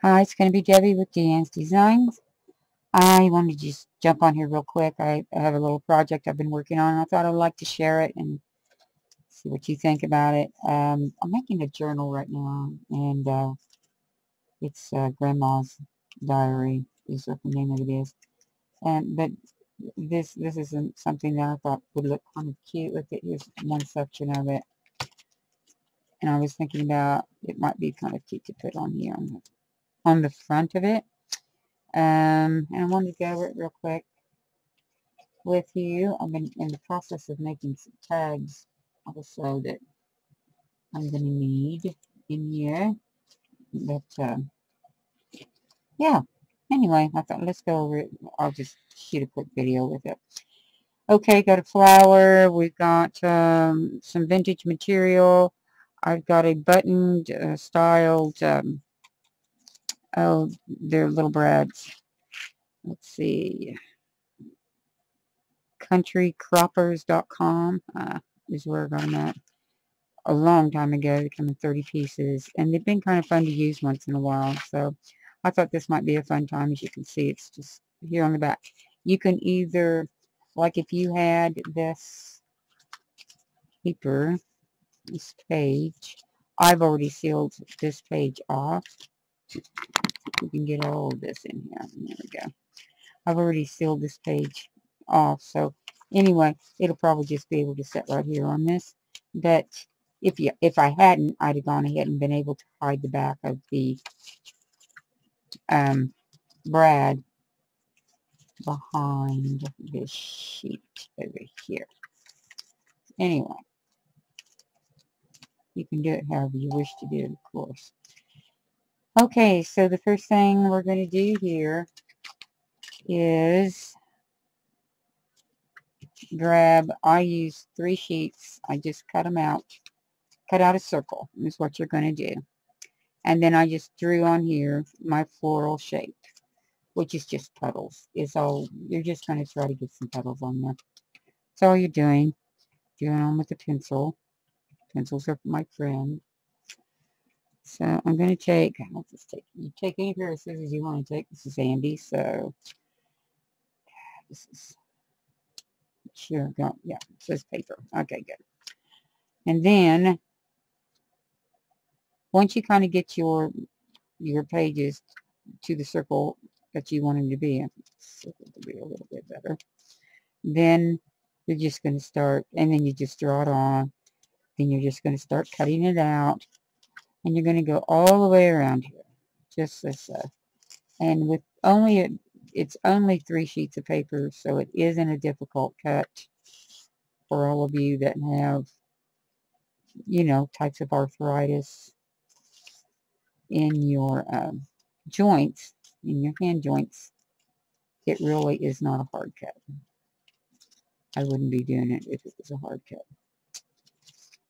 Hi, it's going to be Debbie with D.Ann's Designs. I wanted to just jump on here real quick. I, have a little project I've been working on. I thought I'd like to share it and see what you think about it. Um, I'm making a journal right now, and uh, it's uh, Grandma's Diary is what the name of it is. And but this this isn't something that I thought would look kind of cute. Look at here's one section of it, and I was thinking about it might be kind of cute to put on here on the on the front of it. Um, and I wanted to go over it real quick with you. I've been in the process of making some tags also that I'm going to need in here. But, uh, yeah. Anyway, I thought let's go over it. I'll just shoot a quick video with it. Okay, got a flower. We've got um, some vintage material. I've got a buttoned, uh, styled um, Oh, they're little brads. Let's see. Countrycroppers.com uh, is where I got them at. A long time ago. They come in 30 pieces. And they've been kind of fun to use once in a while. So I thought this might be a fun time. As you can see, it's just here on the back. You can either, like if you had this paper, this page, I've already sealed this page off we can get all of this in here. There we go. I've already sealed this page off. So anyway, it'll probably just be able to sit right here on this. But if you if I hadn't, I'd have gone ahead and been able to hide the back of the um, brad behind this sheet over here. Anyway, you can do it however you wish to do it, of course. Okay, so the first thing we're going to do here is grab, I use three sheets. I just cut them out. Cut out a circle is what you're going to do. And then I just drew on here my floral shape, which is just petals. It's all, you're just going to try to get some petals on there. That's all you're doing. Doing them with a pencil. Pencils are my friend. So I'm going to take, I'll just take, you take any pair of scissors you want to take. This is Andy, so this is, sure, yeah, it says paper. Okay, good. And then, once you kind of get your, your pages to the circle that you want them to be, circle to be a little bit better, then you're just going to start, and then you just draw it on. Then you're just going to start cutting it out and you're going to go all the way around here just this uh, and with only a, it's only three sheets of paper so it isn't a difficult cut for all of you that have you know types of arthritis in your um, joints in your hand joints. It really is not a hard cut I wouldn't be doing it if it was a hard cut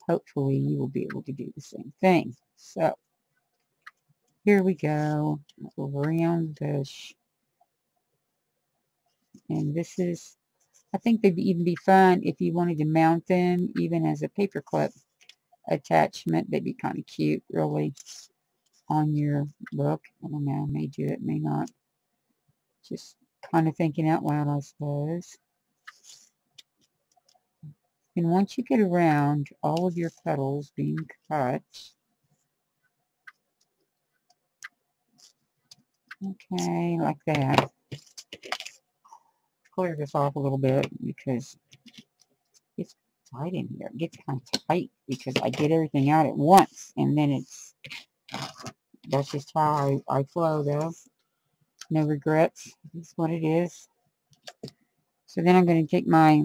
hopefully you will be able to do the same thing so, here we go, round bush. And this is, I think they'd even be fun if you wanted to mount them even as a paperclip attachment. They'd be kind of cute, really, on your book. I don't know, may do it, may not. Just kind of thinking out loud, I suppose. And once you get around all of your petals being cut, Okay, like that. Clear this off a little bit because it's tight in here. It gets kind of tight because I get everything out at once and then it's, that's just how I, I flow though. No regrets. That's what it is. So then I'm going to take my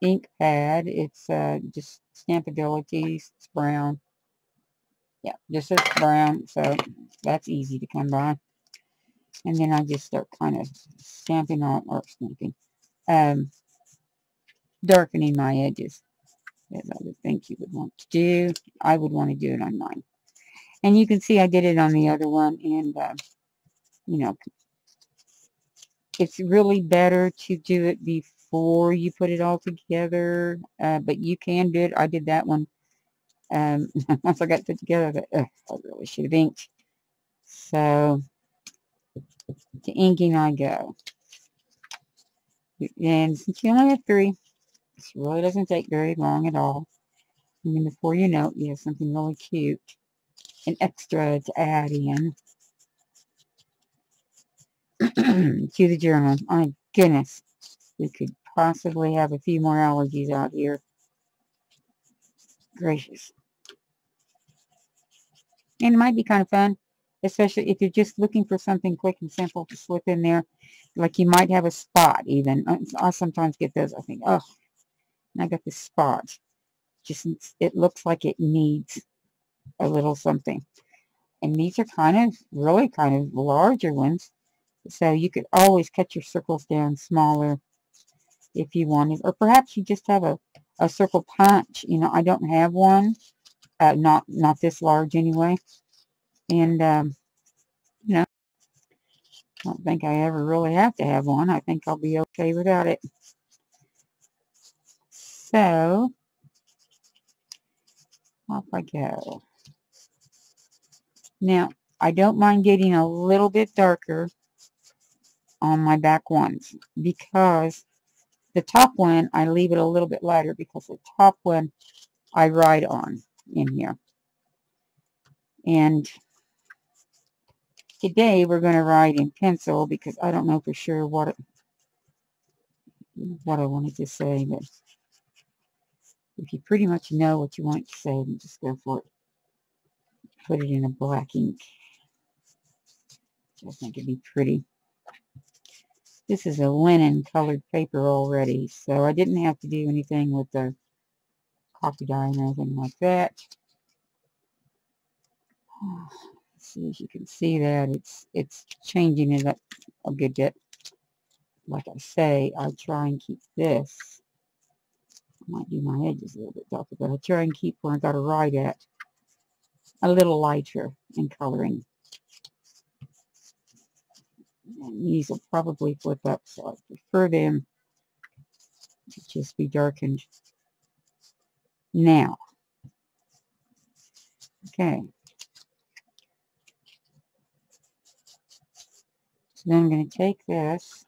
ink pad. It's uh, just Stampability. It's brown. Yeah, this is brown, so that's easy to come by. And then I just start kind of stamping on, or stamping, um, darkening my edges, as I would think you would want to do. I would want to do it on mine. And you can see I did it on the other one, and, uh, you know, it's really better to do it before you put it all together, uh, but you can do it. I did that one um, once I got put together, I, I really should have inked So, to inking I go. And since you only have three, this really doesn't take very long at all. And then before you know it, you have something really cute and extra to add in to the journal. My goodness, we could possibly have a few more allergies out here. Gracious. And it might be kind of fun, especially if you're just looking for something quick and simple to slip in there. Like you might have a spot even. Uh, I sometimes get those. I think, oh, I got this spot. Just, it looks like it needs a little something. And these are kind of, really kind of larger ones. So you could always cut your circles down smaller if you wanted. Or perhaps you just have a, a circle punch. You know, I don't have one. Uh, not, not this large anyway. And, um, you know, I don't think I ever really have to have one. I think I'll be okay without it. So, off I go. Now, I don't mind getting a little bit darker on my back ones because the top one, I leave it a little bit lighter because the top one I write on in here. And today we're going to write in pencil because I don't know for sure what what I wanted to say, but if you pretty much know what you want to say, then just go for it. Put it in a black ink. I think it'd be pretty. This is a linen colored paper already, so I didn't have to do anything with the coffee dye or anything like that. Let's see if you can see that it's it's changing it up a good bit. Like I say, I try and keep this I might do my edges a little bit darker, but I try and keep where I got to write at a little lighter in coloring. These will probably flip up, so I prefer them to just be darkened now. Okay. So then I'm going to take this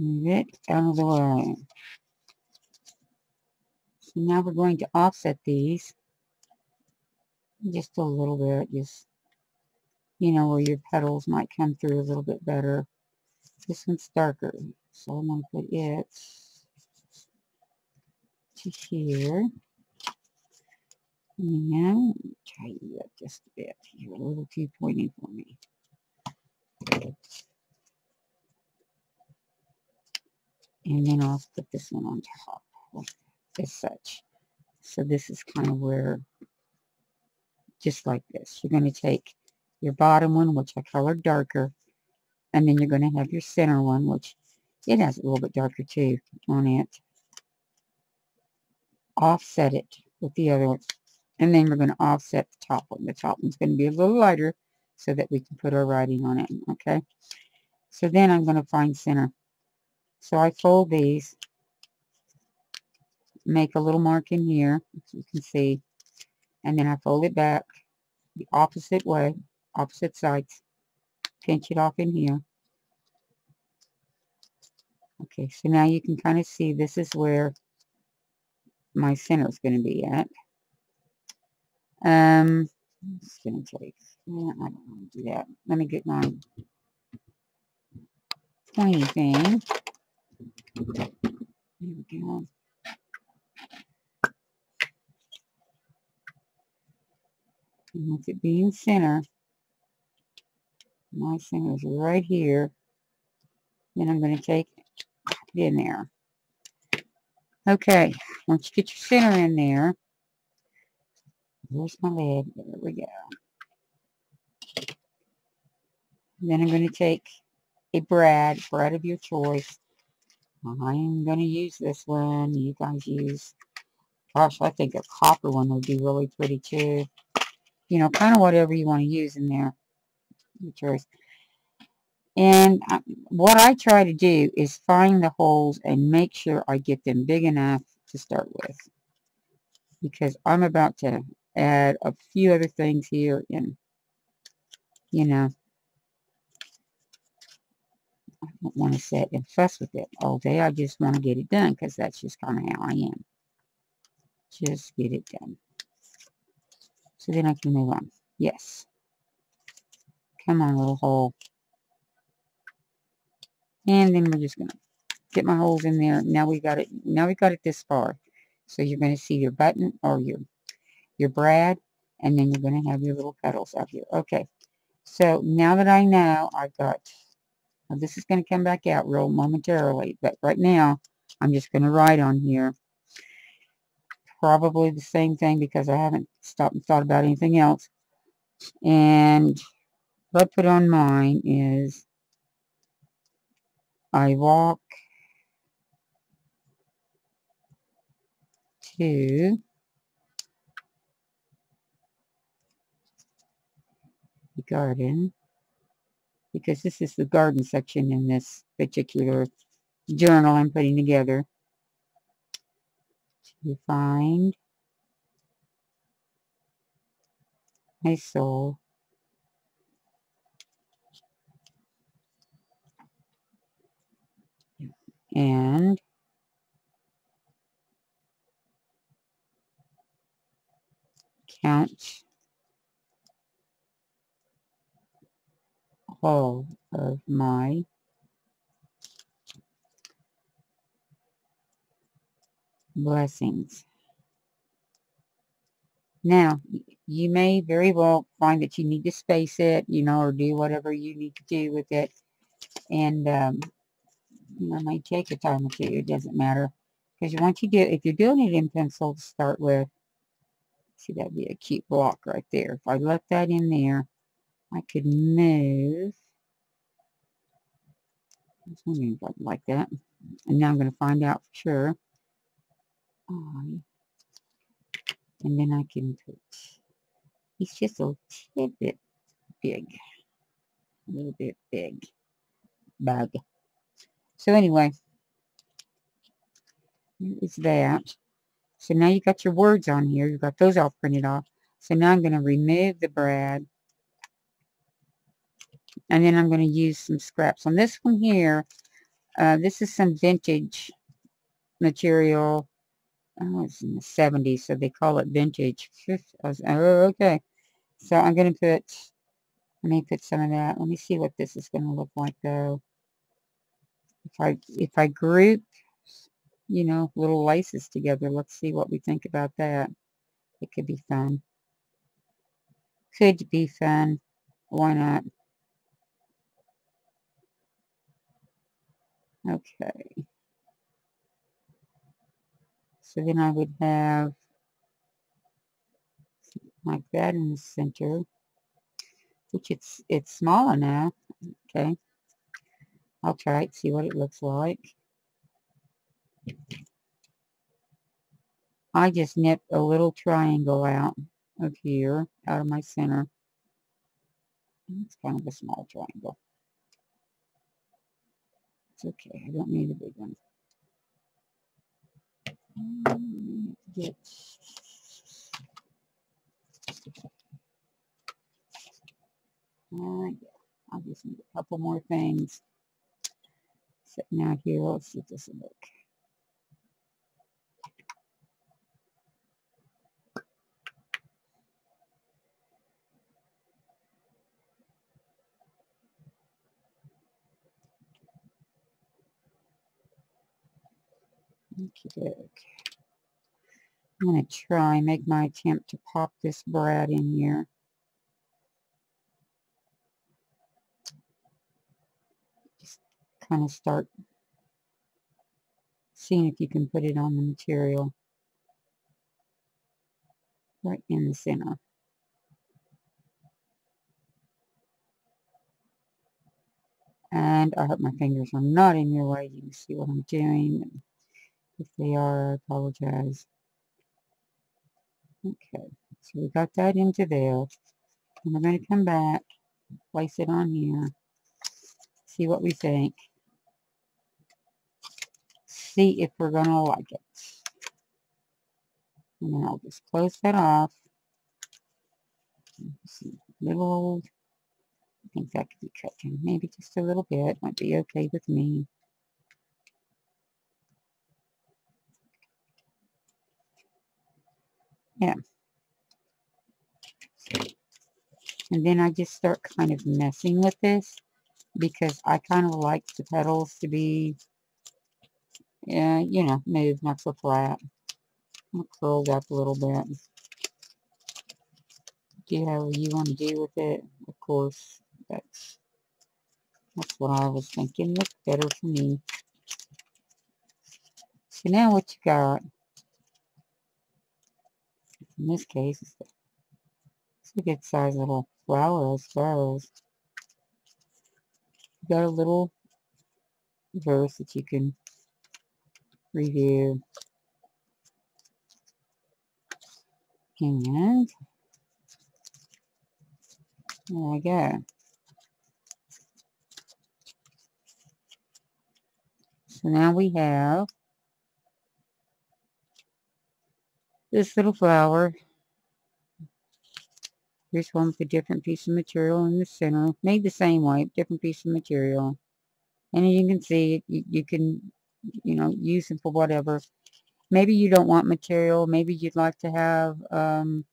Move it out of the way. So now we're going to offset these just a little bit, just, you know, where your petals might come through a little bit better. This one's darker, so I'm going to put it to here. And tighten up just a bit. You're a little too pointy for me. and then I'll put this one on top as such. So this is kind of where, just like this, you're going to take your bottom one, which I colored darker, and then you're going to have your center one, which it has a little bit darker too on it. Offset it with the other one, and then we're going to offset the top one. The top one's going to be a little lighter so that we can put our writing on it, okay? So then I'm going to find center. So I fold these, make a little mark in here, as you can see, and then I fold it back the opposite way, opposite sides, pinch it off in here. Okay, so now you can kind of see this is where my center is going to be at. Um, it's going to take, yeah, I don't want to do that. Let me get my pointy thing. There we go. With it being center, my center is right here. Then I'm going to take it in there. Okay, once you get your center in there, where's my lid? There we go. Then I'm going to take a brad, brad of your choice, I'm going to use this one. You guys use, gosh, I think a copper one would be really pretty too. You know, kind of whatever you want to use in there. Your choice. And uh, what I try to do is find the holes and make sure I get them big enough to start with. because I'm about to add a few other things here and you know I don't want to sit and fuss with it all day. I just want to get it done because that's just kind of how I am. Just get it done. So then I can move on. Yes. Come on, little hole. And then we're just going to get my holes in there. Now we got it. Now we got it this far. So you're going to see your button or your your brad, and then you're going to have your little petals up here. Okay. So now that I know I've got, this is going to come back out real momentarily, but right now I'm just going to write on here probably the same thing because I haven't stopped and thought about anything else. And what I put on mine is I walk to the garden because this is the garden section in this particular journal I'm putting together to find my soul. And count all of my blessings. Now, you may very well find that you need to space it, you know, or do whatever you need to do with it. And um, it might take a time or two. It doesn't matter. Because once you do, if you're doing it in pencil to start with, see, that'd be a cute block right there. If I left that in there, I could move. Something like that. And now I'm going to find out for sure. On. And then I can put, he's just a little bit big. A little bit big. Bug. So anyway, it's that. So now you got your words on here. You've got those all printed off. So now I'm going to remove the brad. And then I'm going to use some scraps. On this one here, uh, this is some vintage material. Oh, it's in the 70s, so they call it vintage. Oh, okay. So I'm going to put, let me put some of that. Let me see what this is going to look like, though if I if I group you know little laces together let's see what we think about that it could be fun could be fun why not okay so then I would have like that in the center which it's it's smaller now okay I'll try it, see what it looks like. I just nipped a little triangle out of here, out of my center. It's kind of a small triangle. It's okay, I don't need a big one. Get uh, yeah, I'll just need a couple more things sitting out here. Let's see this will Okay, I'm going to try make my attempt to pop this brad in here. Just kind of start seeing if you can put it on the material right in the center. And I hope my fingers are not in your way. You can see what I'm doing. If they are, I apologize. Okay, so we got that into there. And we're going to come back, place it on here, see what we think see if we're going to like it. And then I'll just close that off. Little I think that could be cut maybe just a little bit. Might be okay with me. Yeah. And then I just start kind of messing with this because I kind of like the petals to be, uh, you know, moved, not so flat. Curled up a little bit. Do whatever you want to do with it. Of course, that's that's what I was thinking. Looks better for me. So now what you got? In this case, it's, a good size little flower, I suppose. You got a little verse that you can review. And there we go. So now we have this little flower. Here's one with a different piece of material in the center. Made the same way, different piece of material. And you can see, you, you can, you know, use them for whatever maybe you don't want material. Maybe you'd like to have um,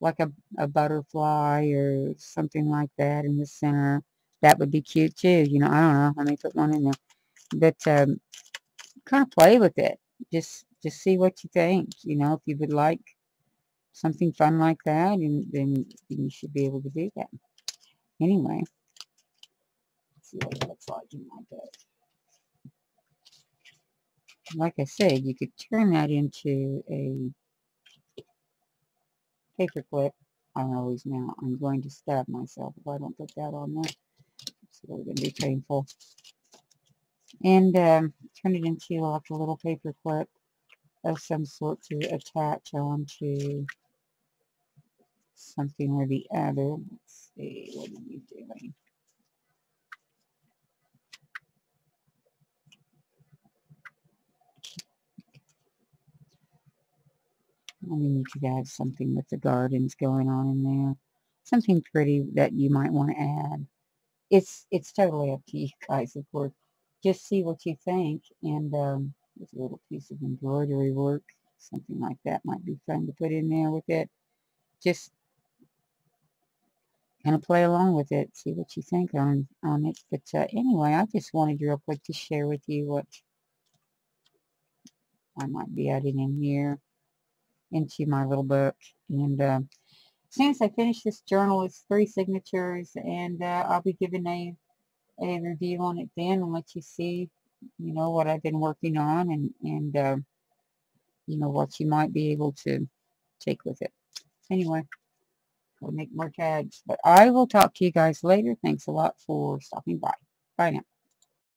like a, a butterfly or something like that in the center. That would be cute too. You know, I don't know. I may put one in there. But um, kind of play with it. Just just see what you think. You know, if you would like something fun like that, and then you should be able to do that. Anyway, see what it looks like in my book like I said, you could turn that into a paper clip. I always now, I'm going to stab myself if I don't put that on there. It's really going to be painful. And um, turn it into like a little paper clip of some sort to attach onto something or the other. Let's see, what are you doing? I mean, you could add something with the gardens going on in there. Something pretty that you might want to add. It's it's totally up to you guys, of course. Just see what you think. And um, there's a little piece of embroidery work. Something like that might be fun to put in there with it. Just kind of play along with it. See what you think on, on it. But uh, anyway, I just wanted real quick to share with you what I might be adding in here into my little book. And uh, as soon as I finish this journal, it's three signatures, and uh, I'll be giving a, a review on it then and let you see, you know, what I've been working on and, and uh, you know, what you might be able to take with it. Anyway, I'll make more tags. But I will talk to you guys later. Thanks a lot for stopping by. Bye now.